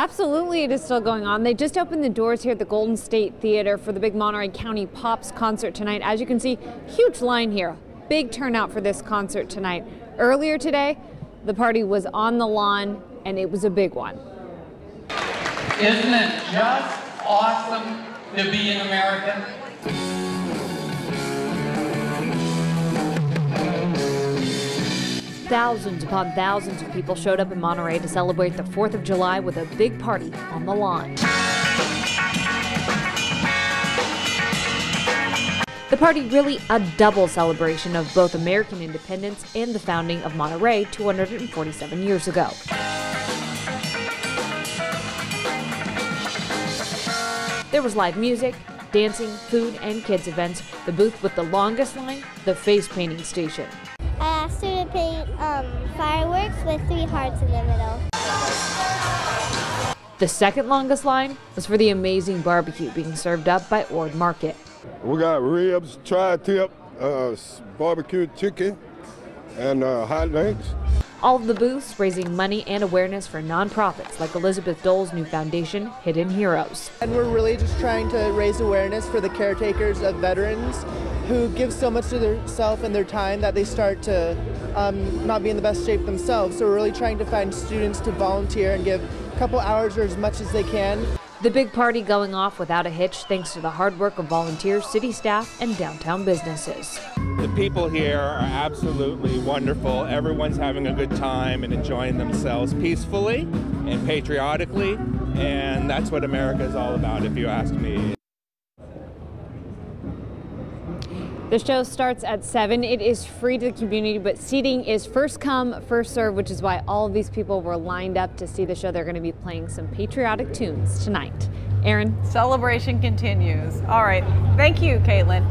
Absolutely, it is still going on. They just opened the doors here at the Golden State Theater for the big Monterey County Pops concert tonight. As you can see, huge line here. Big turnout for this concert tonight. Earlier today, the party was on the lawn and it was a big one. Isn't it just awesome to be an American? Thousands upon thousands of people showed up in Monterey to celebrate the 4th of July with a big party on the lawn. The party really a double celebration of both American independence and the founding of Monterey 247 years ago. There was live music, dancing, food, and kids events. The booth with the longest line, the face painting station. Fireworks with three hearts in the middle. The second longest line was for the amazing barbecue being served up by Ord Market. We got ribs, tri-tip, uh, barbecue chicken, and uh, hot links. All of the booths raising money and awareness for nonprofits like Elizabeth Dole's new foundation, Hidden Heroes. And we're really just trying to raise awareness for the caretakers of veterans who give so much to themselves and their time that they start to um, not be in the best shape themselves. So we're really trying to find students to volunteer and give a couple hours or as much as they can. The big party going off without a hitch thanks to the hard work of volunteers, city staff, and downtown businesses. The people here are absolutely wonderful. Everyone's having a good time and enjoying themselves peacefully and patriotically, and that's what America is all about, if you ask me. The show starts at 7. It is free to the community, but seating is first come, first serve, which is why all of these people were lined up to see the show. They're going to be playing some patriotic tunes tonight. Aaron? Celebration continues. All right. Thank you, Caitlin.